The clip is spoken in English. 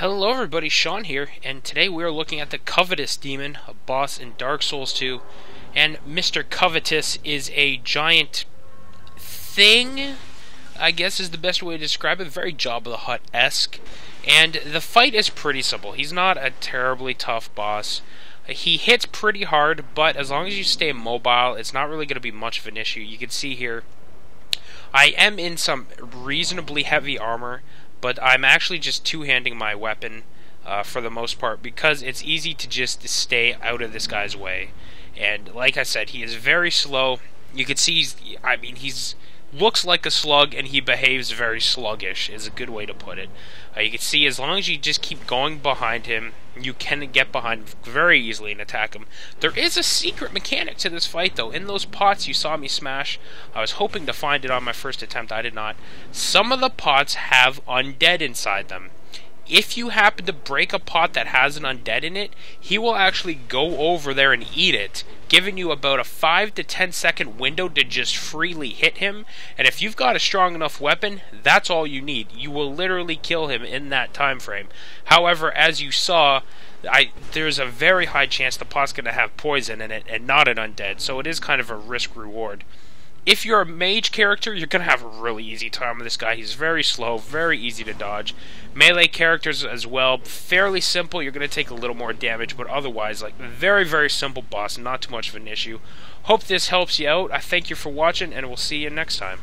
Hello everybody, Sean here, and today we are looking at the Covetous Demon, a boss in Dark Souls 2. And Mr. Covetous is a giant thing, I guess is the best way to describe it, very Jabba the Hutt-esque. And the fight is pretty simple. He's not a terribly tough boss. He hits pretty hard, but as long as you stay mobile, it's not really going to be much of an issue. You can see here, I am in some reasonably heavy armor, but I'm actually just two-handing my weapon uh, for the most part because it's easy to just stay out of this guy's way. And like I said, he is very slow. You can see, I mean, he's looks like a slug and he behaves very sluggish is a good way to put it. Uh, you can see as long as you just keep going behind him, you can get behind very easily and attack him. There is a secret mechanic to this fight though. In those pots you saw me smash, I was hoping to find it on my first attempt, I did not. Some of the pots have undead inside them if you happen to break a pot that has an undead in it, he will actually go over there and eat it, giving you about a 5 to 10 second window to just freely hit him. And if you've got a strong enough weapon, that's all you need. You will literally kill him in that time frame. However, as you saw, I, there's a very high chance the pot's going to have poison in it and not an undead, so it is kind of a risk reward if you're a mage character, you're going to have a really easy time with this guy. He's very slow, very easy to dodge. Melee characters as well, fairly simple. You're going to take a little more damage, but otherwise, like, very, very simple boss, not too much of an issue. Hope this helps you out. I thank you for watching, and we'll see you next time.